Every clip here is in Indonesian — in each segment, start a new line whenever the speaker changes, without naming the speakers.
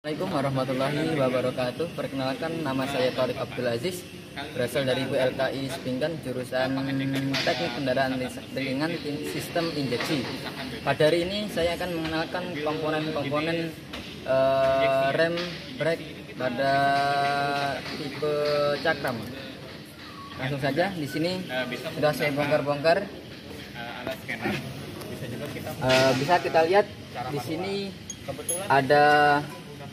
Assalamualaikum warahmatullahi wabarakatuh. Perkenalkan nama saya Tarik Abdul Aziz, berasal dari BLKI Sepinggan, jurusan Teknik Kendaraan Ringan Sistem Injeksi. Pada hari ini saya akan mengenalkan komponen-komponen uh, rem brake pada tipe cakram. Langsung saja di sini sudah saya bongkar-bongkar. Uh, bisa kita lihat di sini ada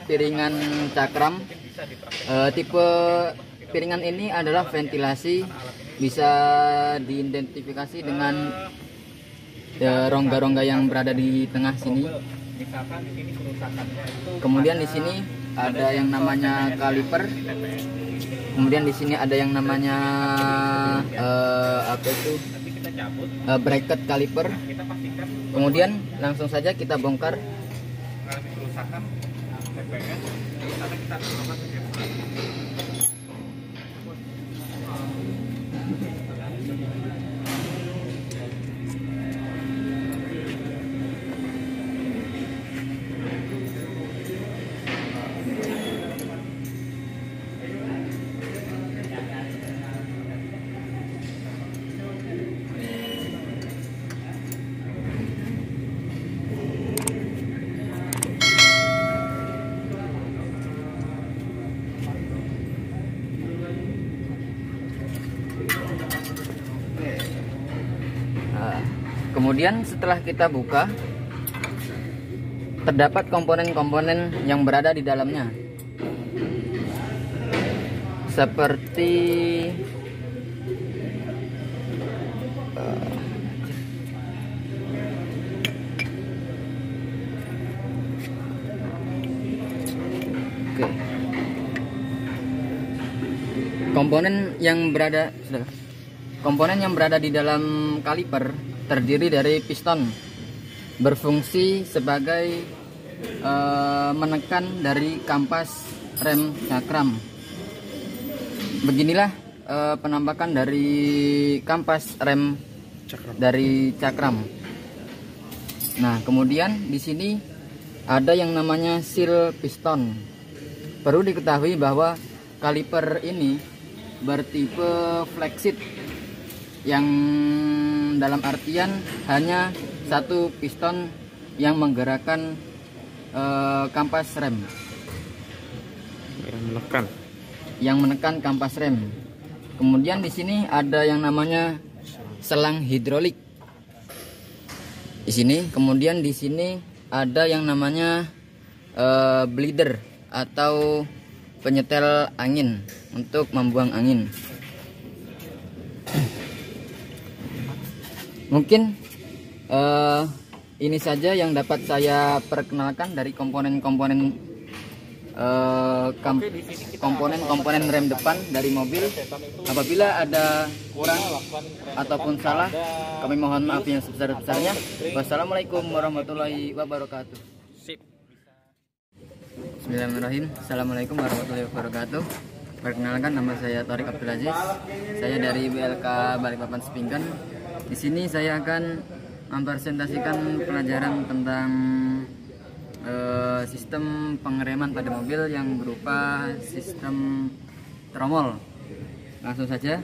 piringan cakram. Uh, tipe piringan ini adalah ventilasi bisa diidentifikasi dengan eh, rongga-rongga yang berada di tengah sini. Kemudian di sini ada yang namanya kaliper. Kemudian di sini ada yang namanya uh, apa itu? Uh, bracket kaliper. Kemudian langsung saja kita bongkar di sana kita akan melakukan Kemudian setelah kita buka terdapat komponen-komponen yang berada di dalamnya. Seperti komponen yang berada komponen yang berada di dalam kaliper terdiri dari piston berfungsi sebagai uh, menekan dari kampas rem cakram. Beginilah uh, penampakan dari kampas rem cakram. dari cakram. Nah, kemudian di sini ada yang namanya seal piston. Perlu diketahui bahwa kaliper ini bertipe flexit yang dalam artian hanya satu piston yang menggerakkan e, kampas rem.
Yang menekan.
Yang menekan kampas rem. Kemudian di sini ada yang namanya selang hidrolik. Di sini kemudian di sini ada yang namanya e, bleeder atau penyetel angin untuk membuang angin Mungkin uh, ini saja yang dapat saya perkenalkan dari komponen-komponen uh, komponen-komponen rem depan dari mobil. Apabila ada kurang ataupun salah, kami mohon maaf yang sebesar-besarnya. Wassalamualaikum warahmatullahi wabarakatuh. Bismillahirrahmanirrahim. Assalamualaikum warahmatullahi wabarakatuh. Perkenalkan nama saya Tarik Abdul Aziz. Saya dari BLK Balikpapan Sepinggan di sini saya akan mempresentasikan pelajaran tentang uh, sistem pengereman pada mobil yang berupa sistem tromol. Langsung saja.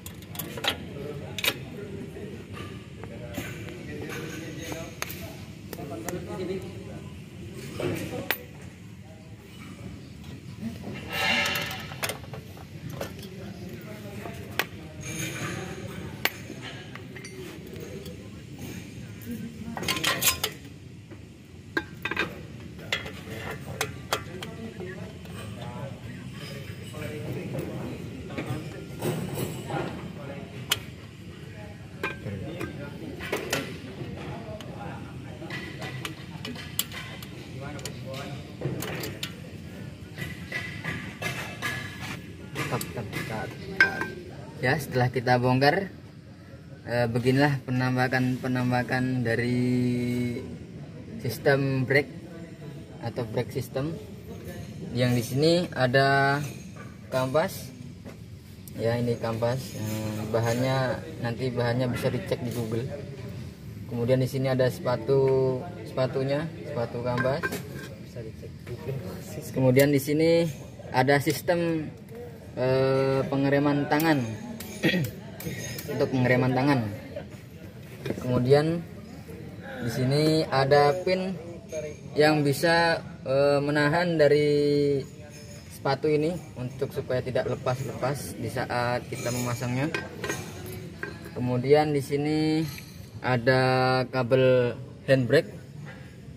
ya setelah kita bongkar eh, beginilah penampakan penampakan dari sistem brake atau brake system. Yang di sini ada kampas. Ya ini kampas. Eh, bahannya nanti bahannya bisa dicek di Google. Kemudian di sini ada sepatu sepatunya sepatu kampas. Kemudian di sini ada sistem eh, pengereman tangan untuk pengereman tangan. Kemudian di sini ada pin yang bisa eh, menahan dari sepatu ini untuk supaya tidak lepas-lepas di saat kita memasangnya. Kemudian di sini ada kabel handbrake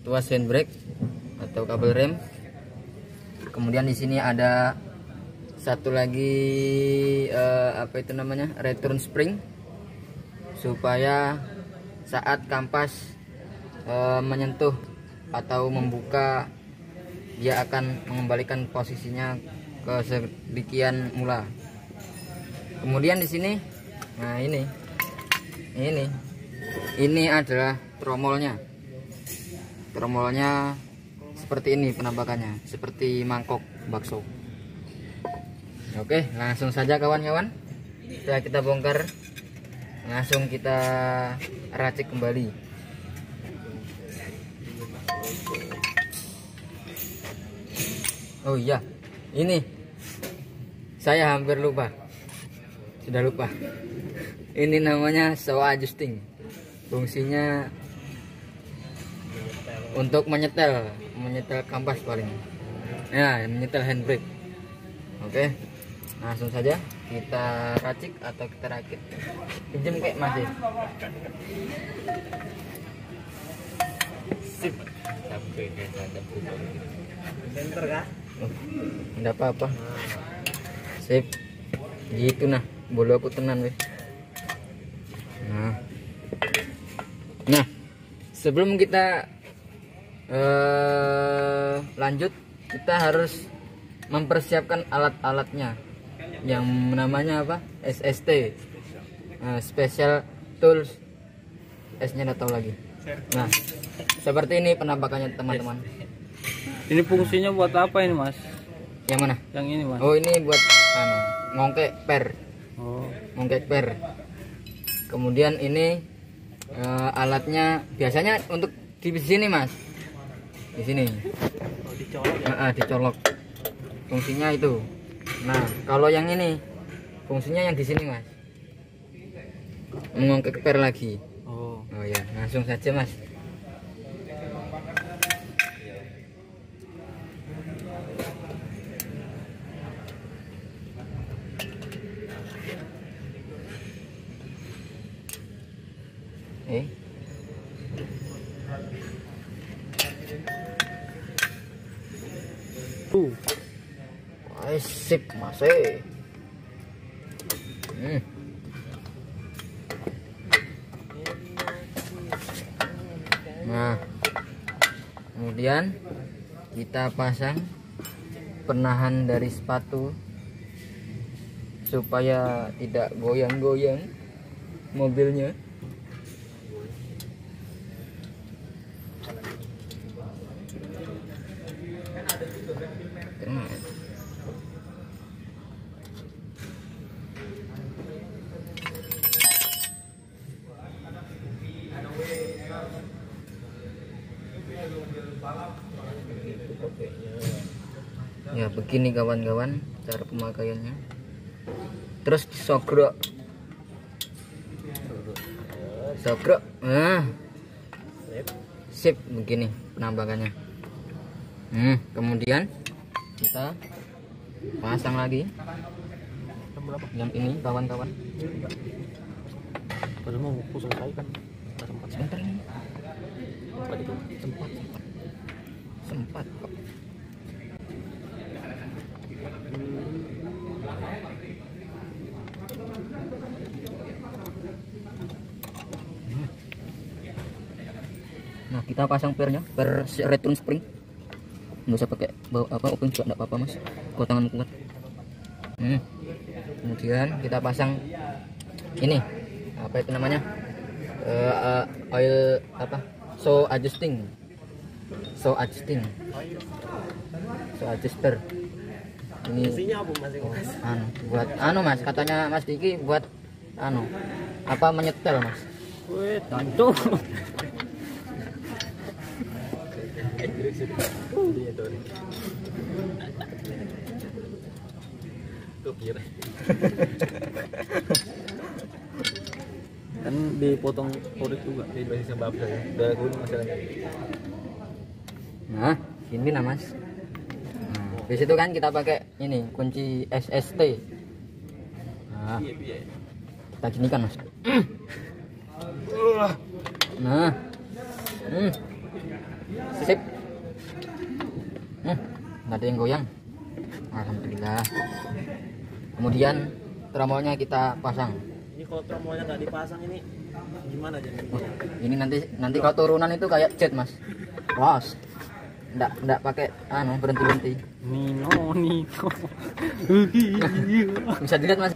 tuas handbrake atau kabel rem. Kemudian di sini ada satu lagi eh, apa itu namanya? Return spring. Supaya saat kampas eh, menyentuh atau membuka dia akan mengembalikan posisinya ke sedemikian mula. Kemudian di sini nah ini ini ini adalah tromolnya. Tromolnya seperti ini penampakannya seperti mangkok bakso oke langsung saja kawan-kawan. Setelah kita bongkar langsung kita racik kembali. Oh iya ini saya hampir lupa. Sudah lupa. Ini namanya saw adjusting fungsinya untuk menyetel menyetel kampas paling. Ya menyetel handbrake. Oke langsung saja kita racik atau kita rakit. Pinjam kayak masih
sip. Sampai center kah?
Oh, enggak apa-apa. Sip. Gitu nah. Bolu aku tenan weh. Nah. Nah sebelum kita eh, lanjut kita harus mempersiapkan alat-alatnya yang namanya apa? SST Eh, Special Tools. S nya nggak tahu lagi. Nah seperti ini penampakannya teman-teman.
Ini fungsinya buat apa ini mas?
Yang mana?
Yang ini mas.
Oh ini buat anu, ngongkek per.
Oh.
Ngongkek per. Kemudian ini eh, alatnya biasanya untuk di sini mas. Di sini.
Oh dicolok ya?
Nah, ah, dicolok. Fungsinya itu nah kalau yang ini fungsinya yang di sini mas. Mengongkek per lagi.
Oh.
Oh ya langsung saja mas. Eh?
Tuh.
Wah, sip masih hmm. nah kemudian kita pasang penahan dari sepatu supaya tidak goyang-goyang mobilnya ya begini kawan-kawan cara pemakaiannya. Terus disogrok sogrok nah sip. Begini penampakannya hmm, kemudian kita pasang lagi. Yang ini kawan-kawan.
Baru mau buku selesai kan. Sempat
sebentar ini.
Sempat itu
sempat kok. Nah kita pasang pernya per return spring. Nggak usah pakai bawa apa open juga nggak apa-apa mas. Kau tangan kuat. Hmm. Kemudian kita pasang ini. Apa itu namanya? Eh, eh, oil apa? So adjusting so adjusting so adjuster ini
Isinya apa mas?
anu buat anu mas. Katanya mas Diki buat anu apa menyetel mas?
Wih, tantu. kan dipotong korik juga di basis sebab saya udah kuning masalahnya
nah ini lah mas. Nah, di situ kan kita pakai ini kunci SST nah kita ginikan mas. Nah hmm. sip. Hmm. nggak ada yang goyang. Alhamdulillah. Kemudian tromolnya kita pasang.
Ini kalau tromolnya nggak dipasang ini gimana jadi
ini nanti nanti kalau turunan itu kayak jet mas. Los nggak nggak pakai anu berhenti berhenti
Nino. Nino
bisa dilihat mas?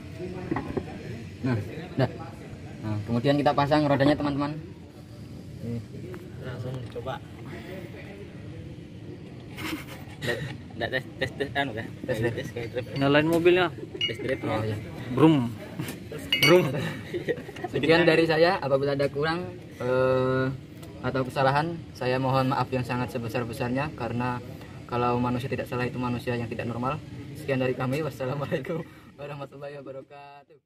Nah. Dah nah, kemudian kita pasang rodanya teman-teman.
Langsung coba Nggak tes tes tes anu kan?
Tes
tes.
Nyalain mobilnya.
Tes drive.
oh ya
Brum. Brum.
sekian dari saya. Apabila ada kurang eh, atau kesalahan saya mohon maaf yang sangat sebesar-besarnya karena kalau manusia tidak salah itu manusia yang tidak normal. Sekian dari kami. Wassalamualaikum warahmatullahi wabarakatuh